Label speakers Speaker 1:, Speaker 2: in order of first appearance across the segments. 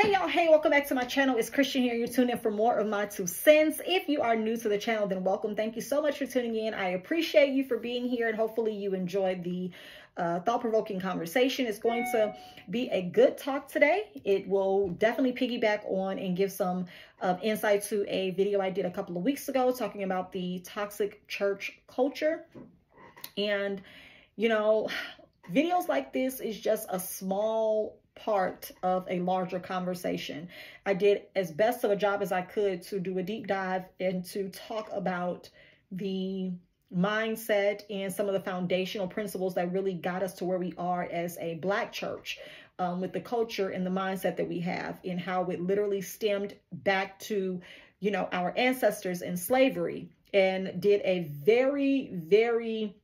Speaker 1: Hey y'all, hey, welcome back to my channel. It's Christian here. You're tuning in for more of my two cents. If you are new to the channel, then welcome. Thank you so much for tuning in. I appreciate you for being here and hopefully you enjoyed the uh, thought-provoking conversation. It's going to be a good talk today. It will definitely piggyback on and give some uh, insight to a video I did a couple of weeks ago talking about the toxic church culture. And, you know, videos like this is just a small part of a larger conversation. I did as best of a job as I could to do a deep dive and to talk about the mindset and some of the foundational principles that really got us to where we are as a black church um, with the culture and the mindset that we have and how it literally stemmed back to, you know, our ancestors in slavery and did a very, very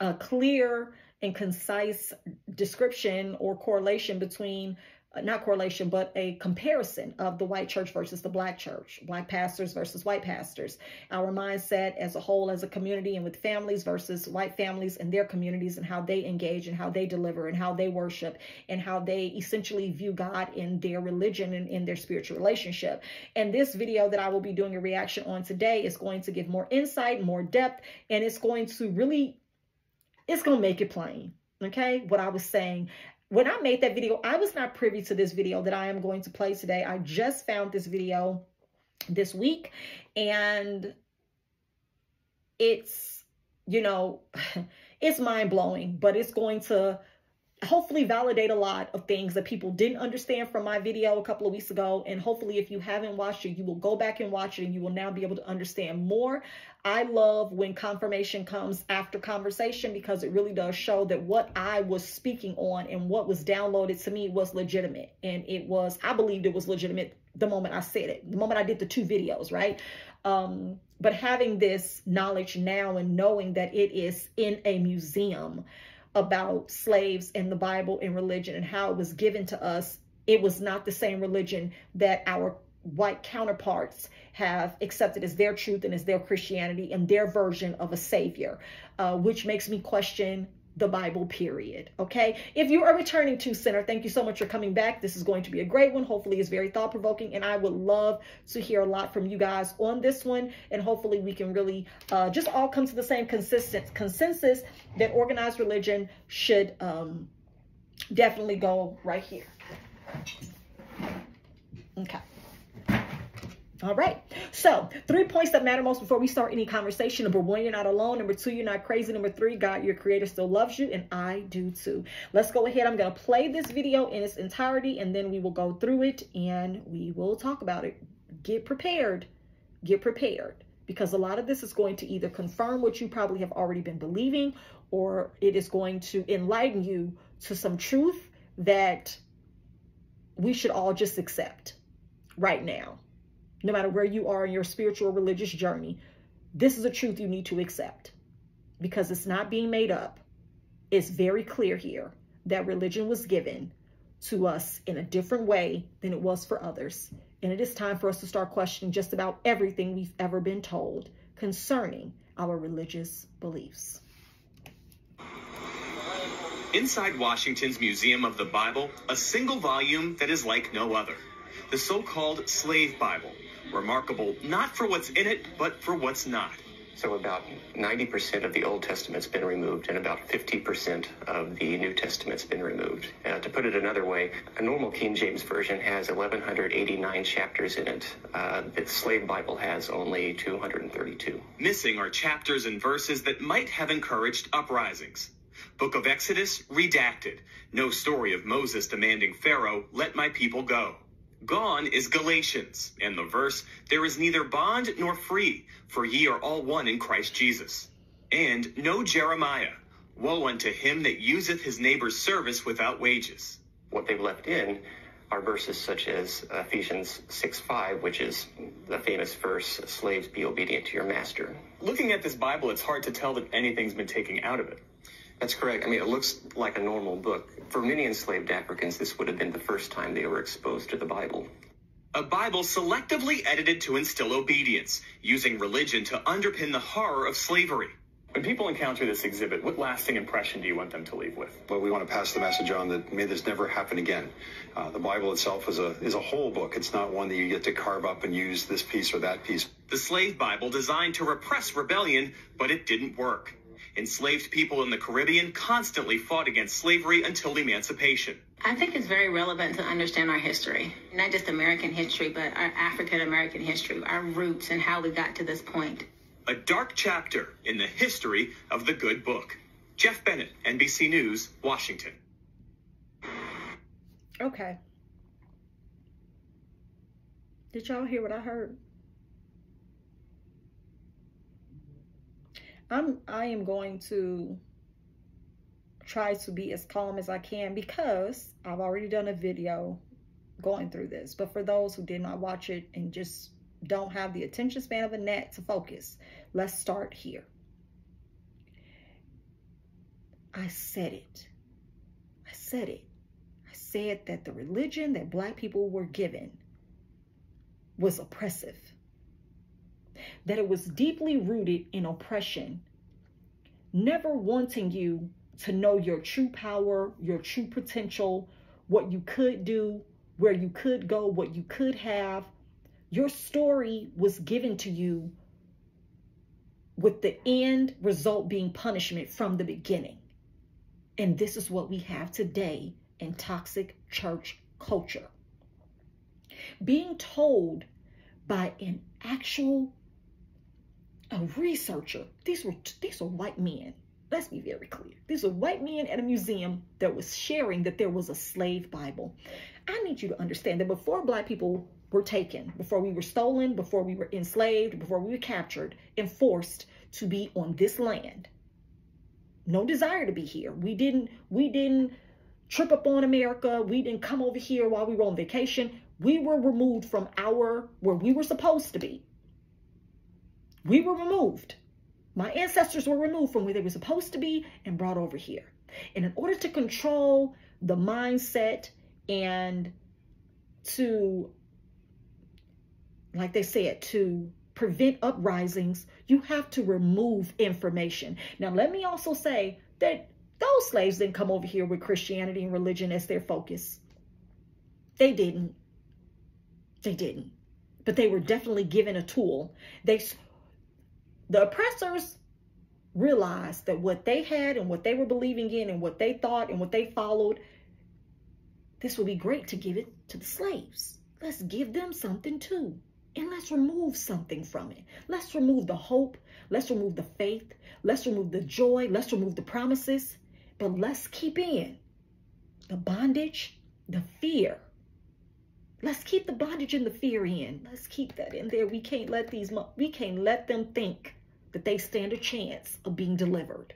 Speaker 1: uh, clear and concise description or correlation between uh, not correlation, but a comparison of the white church versus the black church, black pastors versus white pastors, our mindset as a whole, as a community and with families versus white families and their communities and how they engage and how they deliver and how they worship and how they essentially view God in their religion and in their spiritual relationship. And this video that I will be doing a reaction on today is going to give more insight, more depth, and it's going to really it's going to make it plain. Okay. What I was saying when I made that video, I was not privy to this video that I am going to play today. I just found this video this week and it's, you know, it's mind blowing, but it's going to hopefully validate a lot of things that people didn't understand from my video a couple of weeks ago. And hopefully if you haven't watched it, you will go back and watch it and you will now be able to understand more. I love when confirmation comes after conversation because it really does show that what I was speaking on and what was downloaded to me was legitimate. And it was, I believed it was legitimate the moment I said it, the moment I did the two videos, right? Um, but having this knowledge now and knowing that it is in a museum, about slaves and the Bible and religion and how it was given to us, it was not the same religion that our white counterparts have accepted as their truth and as their Christianity and their version of a savior, uh, which makes me question the Bible, period. Okay. If you are returning to center, thank you so much for coming back. This is going to be a great one. Hopefully it's very thought provoking and I would love to hear a lot from you guys on this one. And hopefully we can really uh, just all come to the same consistent consensus that organized religion should um, definitely go right here. Okay. All right. So three points that matter most before we start any conversation. Number one, you're not alone. Number two, you're not crazy. Number three, God, your creator still loves you. And I do too. Let's go ahead. I'm going to play this video in its entirety and then we will go through it and we will talk about it. Get prepared. Get prepared because a lot of this is going to either confirm what you probably have already been believing or it is going to enlighten you to some truth that we should all just accept right now no matter where you are in your spiritual religious journey, this is a truth you need to accept because it's not being made up. It's very clear here that religion was given to us in a different way than it was for others. And it is time for us to start questioning just about everything we've ever been told concerning our religious beliefs.
Speaker 2: Inside Washington's Museum of the Bible, a single volume that is like no other. The so-called Slave Bible, remarkable not for what's in it, but for what's not.
Speaker 3: So about 90% of the Old Testament's been removed and about 50% of the New Testament's been removed. Uh, to put it another way, a normal King James Version has 1,189 chapters in it. Uh, the Slave Bible has only 232.
Speaker 2: Missing are chapters and verses that might have encouraged uprisings. Book of Exodus redacted. No story of Moses demanding Pharaoh, let my people go. Gone is Galatians, and the verse, There is neither bond nor free, for ye are all one in Christ Jesus. And no Jeremiah, Woe unto him that useth his neighbor's service without wages.
Speaker 3: What they've left in are verses such as Ephesians 6 5, which is the famous verse, Slaves, be obedient to your master.
Speaker 2: Looking at this Bible, it's hard to tell that anything's been taken out of it.
Speaker 3: That's correct. I mean, it looks like a normal book. For many enslaved Africans, this would have been the first time they were exposed to the Bible.
Speaker 2: A Bible selectively edited to instill obedience, using religion to underpin the horror of slavery. When people encounter this exhibit, what lasting impression do you want them to leave with?
Speaker 4: Well, we want to pass the message on that may this never happen again. Uh, the Bible itself is a is a whole book. It's not one that you get to carve up and use this piece or that piece.
Speaker 2: The slave Bible designed to repress rebellion, but it didn't work. Enslaved people in the Caribbean constantly fought against slavery until emancipation.
Speaker 5: I think it's very relevant to understand our history, not just American history, but our African American history, our roots, and how we got to this point
Speaker 2: a dark chapter in the history of the good book. Jeff Bennett, NBC News, Washington.
Speaker 1: Okay. Did y'all hear what I heard? I'm I am going to try to be as calm as I can because I've already done a video going through this. But for those who did not watch it and just don't have the attention span of a gnat to focus. Let's start here. I said it. I said it. I said that the religion that black people were given was oppressive. That it was deeply rooted in oppression, never wanting you to know your true power, your true potential, what you could do, where you could go, what you could have, your story was given to you with the end result being punishment from the beginning. And this is what we have today in toxic church culture. Being told by an actual a researcher, these were these are white men. Let's be very clear. These are white men at a museum that was sharing that there was a slave Bible. I need you to understand that before black people were taken, before we were stolen, before we were enslaved, before we were captured and forced to be on this land. No desire to be here. We didn't we didn't trip up on America. We didn't come over here while we were on vacation. We were removed from our where we were supposed to be. We were removed. My ancestors were removed from where they were supposed to be and brought over here. And in order to control the mindset and to like they said, to prevent uprisings, you have to remove information. Now, let me also say that those slaves didn't come over here with Christianity and religion as their focus. They didn't. They didn't. But they were definitely given a tool. They, the oppressors realized that what they had and what they were believing in and what they thought and what they followed, this would be great to give it to the slaves. Let's give them something too. And let's remove something from it. Let's remove the hope. Let's remove the faith. Let's remove the joy. Let's remove the promises. But let's keep in the bondage, the fear. Let's keep the bondage and the fear in. Let's keep that in there. We can't let these we can't let them think that they stand a chance of being delivered.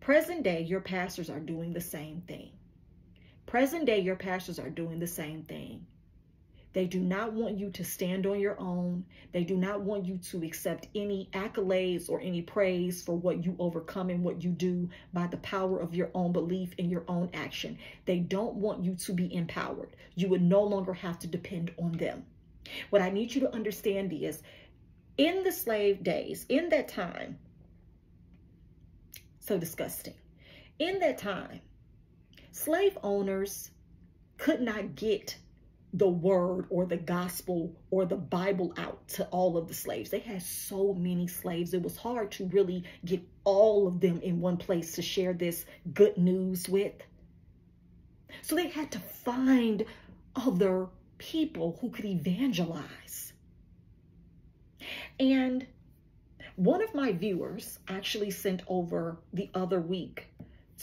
Speaker 1: Present day, your pastors are doing the same thing. Present day, your pastors are doing the same thing. They do not want you to stand on your own. They do not want you to accept any accolades or any praise for what you overcome and what you do by the power of your own belief and your own action. They don't want you to be empowered. You would no longer have to depend on them. What I need you to understand is in the slave days, in that time, so disgusting, in that time, slave owners could not get the word or the gospel or the Bible out to all of the slaves. They had so many slaves. It was hard to really get all of them in one place to share this good news with. So they had to find other people who could evangelize. And one of my viewers actually sent over the other week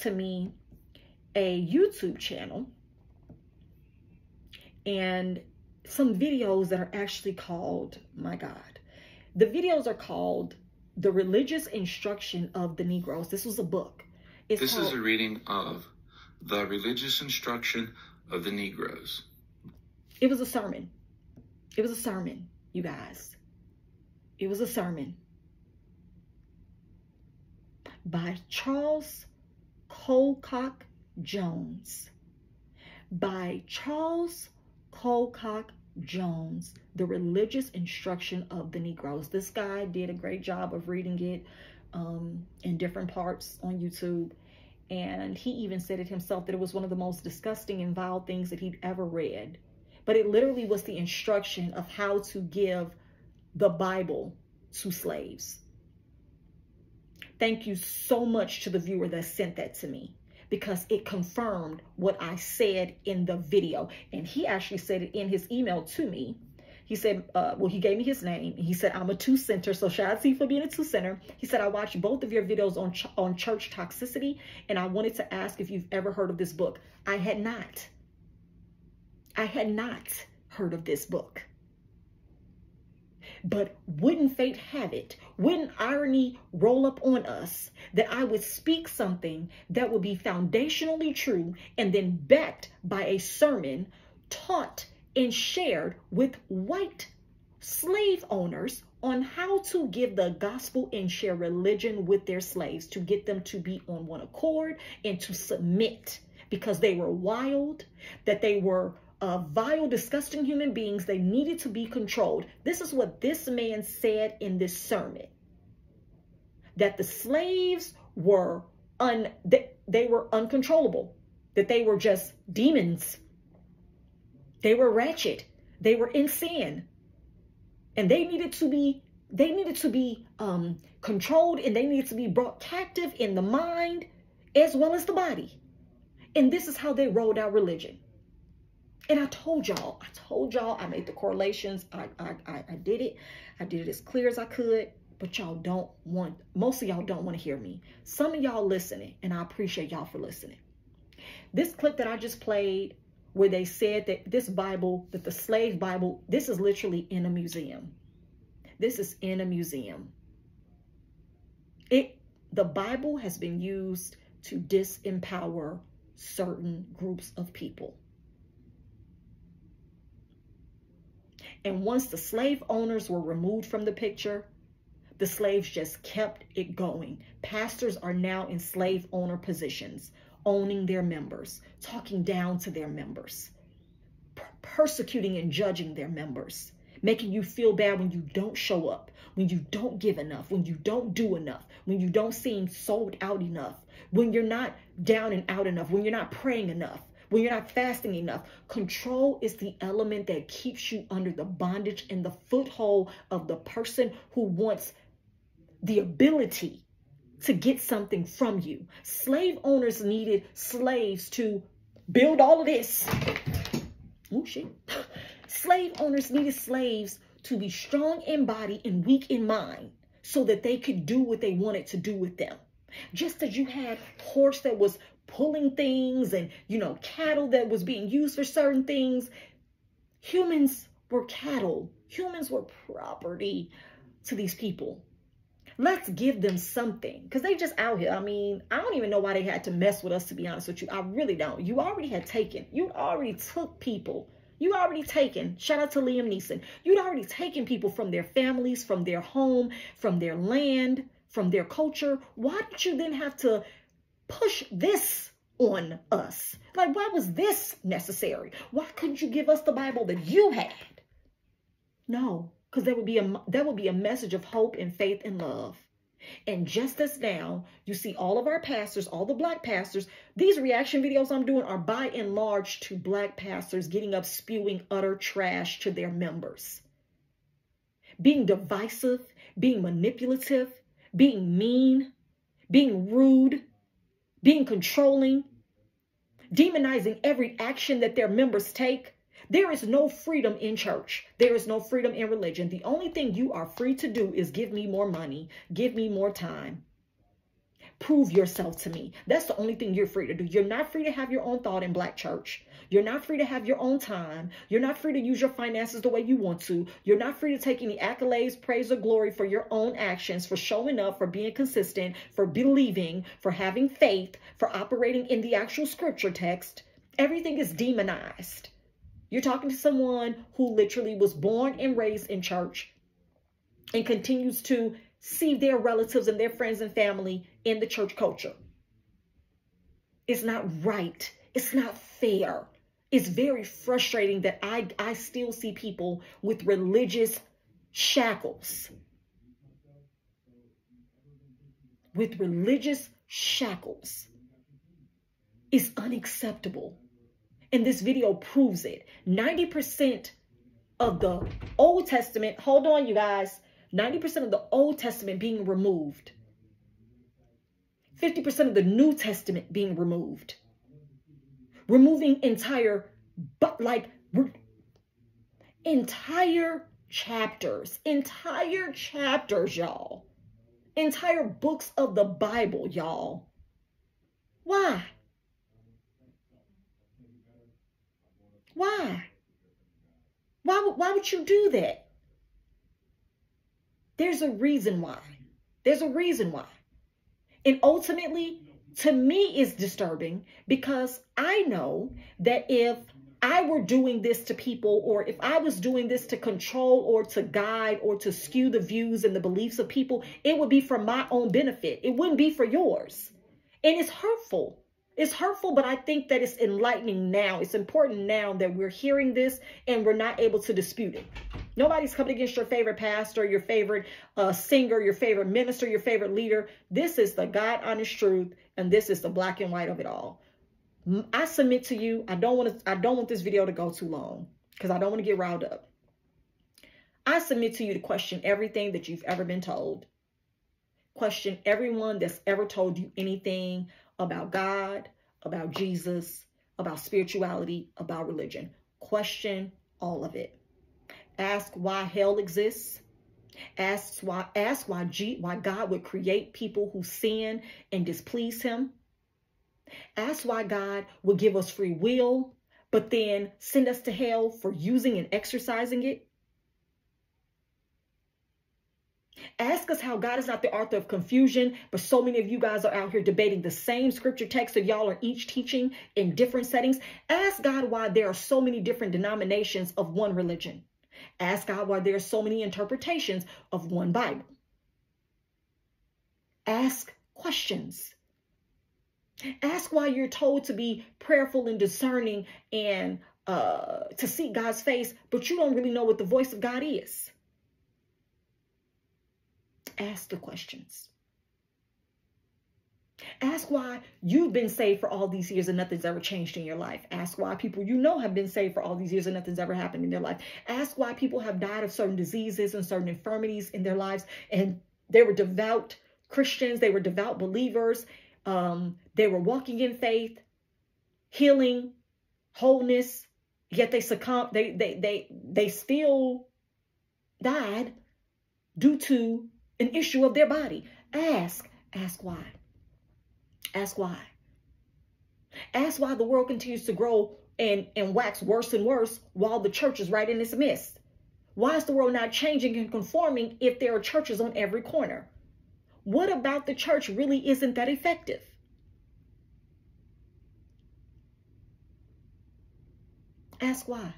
Speaker 1: to me a YouTube channel and some videos that are actually called, my God, the videos are called The Religious Instruction of the Negroes. This was a book.
Speaker 6: It's this called, is a reading of The Religious Instruction of the Negroes.
Speaker 1: It was a sermon. It was a sermon, you guys. It was a sermon by Charles Colcock Jones by Charles Colcock Jones, The Religious Instruction of the Negroes. This guy did a great job of reading it um, in different parts on YouTube. And he even said it himself that it was one of the most disgusting and vile things that he'd ever read. But it literally was the instruction of how to give the Bible to slaves. Thank you so much to the viewer that sent that to me because it confirmed what I said in the video. And he actually said it in his email to me. He said, uh, well, he gave me his name. He said, I'm a two-center. So shout out to you for being a two-center. He said, I watched both of your videos on, ch on church toxicity. And I wanted to ask if you've ever heard of this book. I had not. I had not heard of this book. But wouldn't fate have it, wouldn't irony roll up on us that I would speak something that would be foundationally true and then backed by a sermon taught and shared with white slave owners on how to give the gospel and share religion with their slaves to get them to be on one accord and to submit because they were wild, that they were uh, vile, disgusting human beings. They needed to be controlled. This is what this man said in this sermon. That the slaves were un they, they were uncontrollable. That they were just demons. They were ratchet. They were in sin. And they needed to be they needed to be um, controlled and they needed to be brought captive in the mind as well as the body. And this is how they rolled out religion. And I told y'all, I told y'all, I made the correlations. I, I, I, I did it. I did it as clear as I could. But y'all don't want, most of y'all don't want to hear me. Some of y'all listening, and I appreciate y'all for listening. This clip that I just played, where they said that this Bible, that the slave Bible, this is literally in a museum. This is in a museum. It, the Bible has been used to disempower certain groups of people. And once the slave owners were removed from the picture, the slaves just kept it going. Pastors are now in slave owner positions, owning their members, talking down to their members, persecuting and judging their members, making you feel bad when you don't show up, when you don't give enough, when you don't do enough, when you don't seem sold out enough, when you're not down and out enough, when you're not praying enough, when you're not fasting enough. Control is the element that keeps you under the bondage and the foothold of the person who wants the ability to get something from you. Slave owners needed slaves to build all of this. Oh, shit. Slave owners needed slaves to be strong in body and weak in mind so that they could do what they wanted to do with them. Just as you had horse that was pulling things and, you know, cattle that was being used for certain things. Humans were cattle. Humans were property to these people. Let's give them something because they just out here. I mean, I don't even know why they had to mess with us, to be honest with you. I really don't. You already had taken, you already took people. You already taken, shout out to Liam Neeson. You'd already taken people from their families, from their home, from their land, from their culture. Why did you then have to push this on us? Like, why was this necessary? Why couldn't you give us the Bible that you had? No, because there would be a there would be a message of hope and faith and love. And just as now, you see all of our pastors, all the black pastors, these reaction videos I'm doing are by and large to black pastors getting up spewing utter trash to their members. Being divisive, being manipulative, being mean, being rude, being controlling, demonizing every action that their members take. There is no freedom in church. There is no freedom in religion. The only thing you are free to do is give me more money, give me more time. Prove yourself to me. That's the only thing you're free to do. You're not free to have your own thought in black church. You're not free to have your own time. You're not free to use your finances the way you want to. You're not free to take any accolades, praise, or glory for your own actions, for showing up, for being consistent, for believing, for having faith, for operating in the actual scripture text. Everything is demonized. You're talking to someone who literally was born and raised in church and continues to see their relatives and their friends and family in the church culture. It's not right. It's not fair. it's very frustrating that I, I still see people with religious shackles. With religious shackles. It's unacceptable. And this video proves it. 90% of the Old Testament, hold on, you guys, 90% of the Old Testament being removed, 50% of the New Testament being removed, removing entire, but like, entire chapters, entire chapters, y'all, entire books of the Bible, y'all. Why? Why? Why, why would you do that? There's a reason why. There's a reason why. And ultimately, to me, it's disturbing because I know that if I were doing this to people, or if I was doing this to control or to guide or to skew the views and the beliefs of people, it would be for my own benefit. It wouldn't be for yours. And it's hurtful. It's hurtful, but I think that it's enlightening now. It's important now that we're hearing this and we're not able to dispute it. Nobody's coming against your favorite pastor, your favorite uh, singer, your favorite minister, your favorite leader. This is the God honest truth, and this is the black and white of it all. I submit to you. I don't want to. I don't want this video to go too long because I don't want to get riled up. I submit to you to question everything that you've ever been told. Question everyone that's ever told you anything about God, about Jesus, about spirituality, about religion. Question all of it. Ask why hell exists. Ask why ask why G, why God would create people who sin and displease him. Ask why God would give us free will, but then send us to hell for using and exercising it. Ask us how God is not the author of confusion, but so many of you guys are out here debating the same scripture text that y'all are each teaching in different settings. Ask God why there are so many different denominations of one religion. Ask God why there are so many interpretations of one Bible. Ask questions. Ask why you're told to be prayerful and discerning and uh, to seek God's face, but you don't really know what the voice of God is. Ask the questions. Ask why you've been saved for all these years and nothing's ever changed in your life. Ask why people you know have been saved for all these years and nothing's ever happened in their life. Ask why people have died of certain diseases and certain infirmities in their lives and they were devout Christians, they were devout believers, um, they were walking in faith, healing, wholeness, yet they succumbed, they they they they still died due to an issue of their body. Ask, ask why. Ask why. Ask why the world continues to grow and, and wax worse and worse while the church is right in its midst. Why is the world not changing and conforming if there are churches on every corner? What about the church really isn't that effective? Ask why.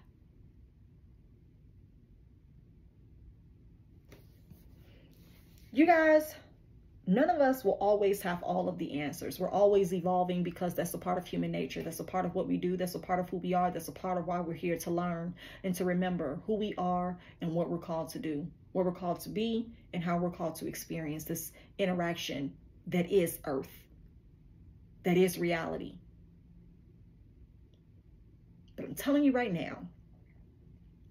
Speaker 1: You guys, none of us will always have all of the answers. We're always evolving because that's a part of human nature. That's a part of what we do. That's a part of who we are. That's a part of why we're here to learn and to remember who we are and what we're called to do, what we're called to be, and how we're called to experience this interaction that is earth, that is reality. But I'm telling you right now,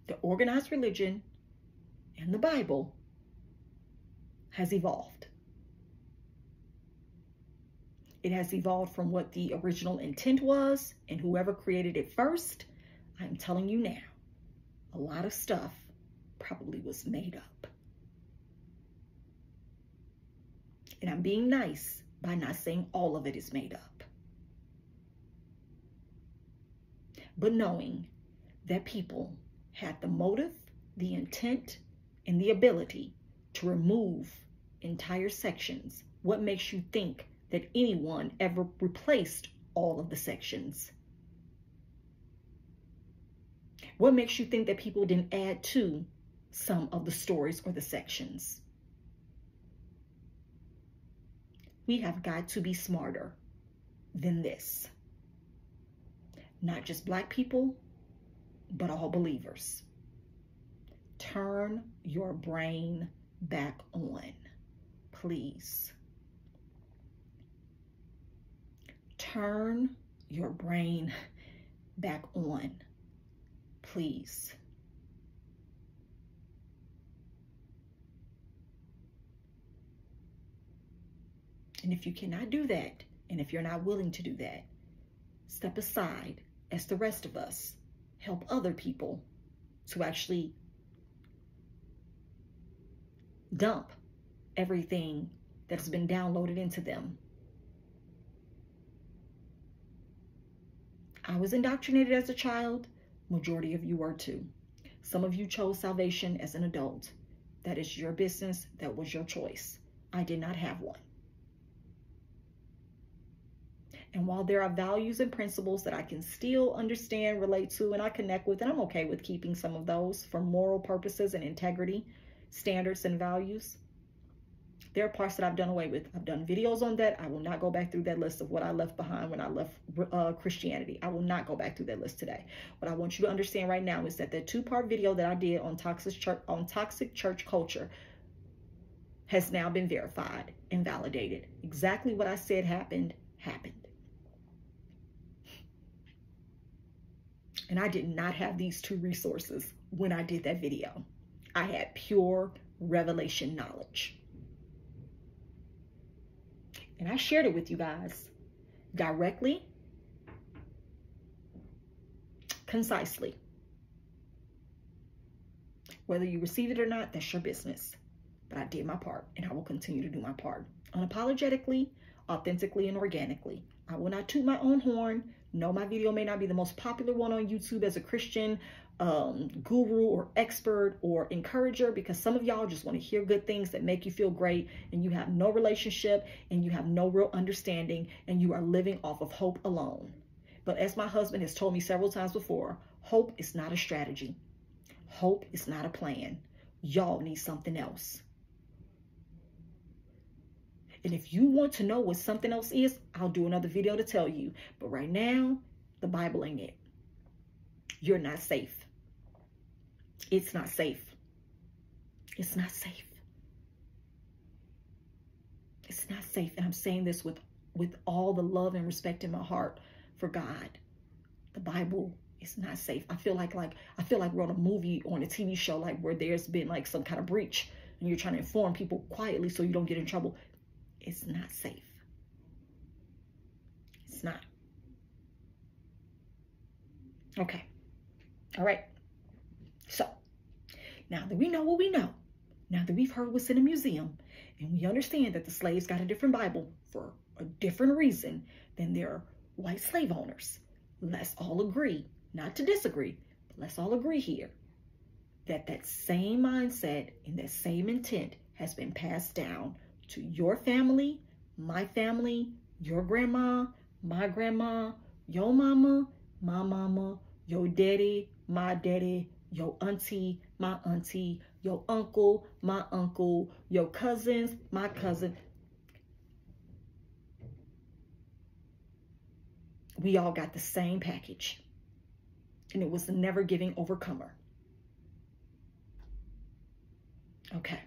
Speaker 1: the organized religion and the Bible has evolved. It has evolved from what the original intent was and whoever created it first. I'm telling you now, a lot of stuff probably was made up. And I'm being nice by not saying all of it is made up. But knowing that people had the motive, the intent, and the ability to remove entire sections, what makes you think that anyone ever replaced all of the sections? What makes you think that people didn't add to some of the stories or the sections? We have got to be smarter than this. not just black people, but all believers. Turn your brain back on, please. Turn your brain back on, please. And if you cannot do that, and if you're not willing to do that, step aside as the rest of us help other people to actually dump everything that has been downloaded into them. I was indoctrinated as a child. Majority of you were too. Some of you chose salvation as an adult. That is your business. That was your choice. I did not have one. And while there are values and principles that I can still understand, relate to, and I connect with, and I'm okay with keeping some of those for moral purposes and integrity, standards and values, there are parts that I've done away with. I've done videos on that. I will not go back through that list of what I left behind when I left uh, Christianity. I will not go back through that list today. What I want you to understand right now is that the two-part video that I did on toxic church on toxic church culture has now been verified and validated. Exactly what I said happened happened. And I did not have these two resources when I did that video. I had pure revelation knowledge. And I shared it with you guys directly, concisely. Whether you receive it or not, that's your business. But I did my part and I will continue to do my part. Unapologetically, authentically, and organically. I will not toot my own horn. No, my video may not be the most popular one on YouTube as a Christian um, guru or expert or encourager because some of y'all just want to hear good things that make you feel great and you have no relationship and you have no real understanding and you are living off of hope alone. But as my husband has told me several times before, hope is not a strategy. Hope is not a plan. Y'all need something else. And if you want to know what something else is, I'll do another video to tell you. But right now, the Bible ain't it. You're not safe. It's not safe. It's not safe. It's not safe. And I'm saying this with, with all the love and respect in my heart for God. The Bible is not safe. I feel like like I feel like we're on a movie on a TV show like where there's been like some kind of breach and you're trying to inform people quietly so you don't get in trouble. It's not safe. It's not. Okay. All right. Now that we know what we know, now that we've heard what's in a museum, and we understand that the slaves got a different Bible for a different reason than their white slave owners, let's all agree, not to disagree, but let's all agree here that that same mindset and that same intent has been passed down to your family, my family, your grandma, my grandma, your mama, my mama, your daddy, my daddy, your auntie, my auntie, your uncle, my uncle, your cousins, my cousin. We all got the same package. And it was the never giving overcomer. Okay.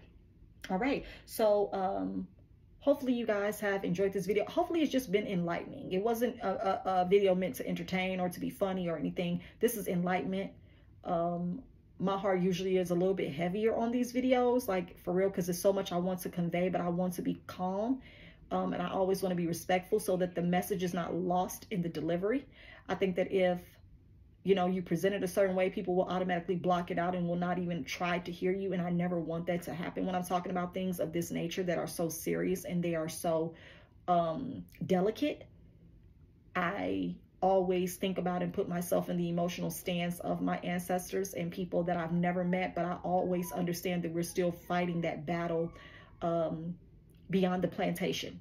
Speaker 1: All right. So, um, hopefully you guys have enjoyed this video. Hopefully it's just been enlightening. It wasn't a, a, a video meant to entertain or to be funny or anything. This is enlightenment. Um, my heart usually is a little bit heavier on these videos, like for real, because there's so much I want to convey, but I want to be calm. Um, and I always want to be respectful so that the message is not lost in the delivery. I think that if you know, you present it a certain way, people will automatically block it out and will not even try to hear you. And I never want that to happen when I'm talking about things of this nature that are so serious and they are so um, delicate. I always think about and put myself in the emotional stance of my ancestors and people that I've never met, but I always understand that we're still fighting that battle um, beyond the plantation.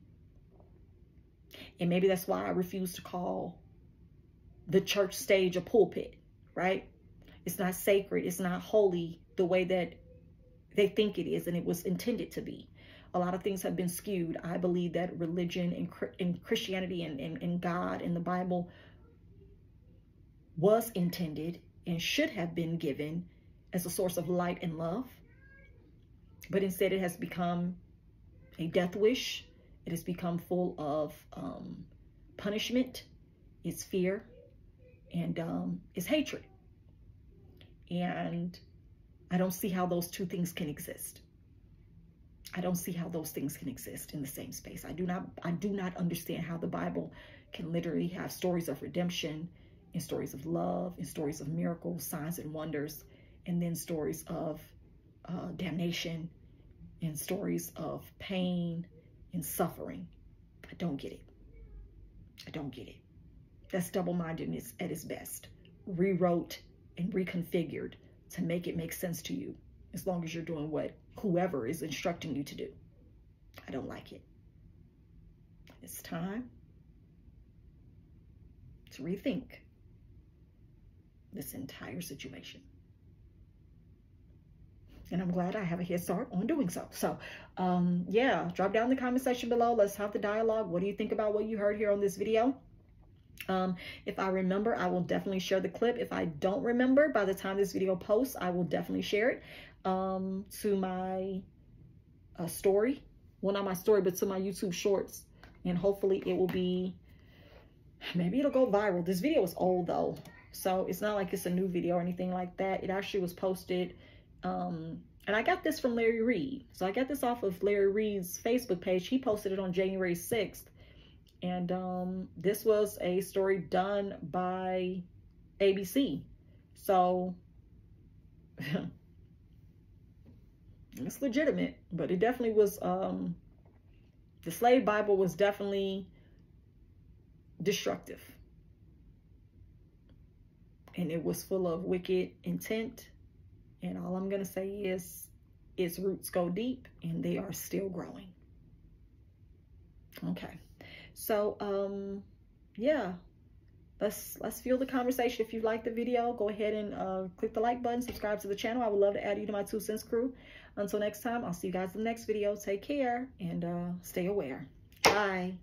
Speaker 1: And maybe that's why I refuse to call the church stage a pulpit, right? It's not sacred. It's not holy the way that they think it is and it was intended to be. A lot of things have been skewed. I believe that religion and, and Christianity and, and, and God and the Bible was intended and should have been given as a source of light and love. But instead, it has become a death wish. It has become full of um, punishment, it's fear, and um, it's hatred. And I don't see how those two things can exist. I don't see how those things can exist in the same space. I do not I do not understand how the Bible can literally have stories of redemption and stories of love and stories of miracles, signs and wonders, and then stories of uh, damnation and stories of pain and suffering. I don't get it. I don't get it. That's double-mindedness at its best. Rewrote and reconfigured to make it make sense to you as long as you're doing what whoever is instructing you to do. I don't like it. It's time to rethink this entire situation. And I'm glad I have a head start on doing so. So, um, yeah, drop down the comment section below. Let's have the dialogue. What do you think about what you heard here on this video? Um, if I remember, I will definitely share the clip. If I don't remember, by the time this video posts, I will definitely share it um, to my uh, story. Well, not my story, but to my YouTube shorts. And hopefully it will be, maybe it'll go viral. This video is old though. So it's not like it's a new video or anything like that. It actually was posted. Um, and I got this from Larry Reed. So I got this off of Larry Reed's Facebook page. He posted it on January 6th. And um, this was a story done by ABC. So it's legitimate, but it definitely was, um, the slave Bible was definitely destructive. And it was full of wicked intent. And all I'm going to say is its roots go deep and they are still growing. Okay. So, um, yeah, let's let's fuel the conversation. If you like the video, go ahead and uh, click the like button, subscribe to the channel. I would love to add you to my two cents crew. Until next time, I'll see you guys in the next video. Take care and uh, stay aware. Bye.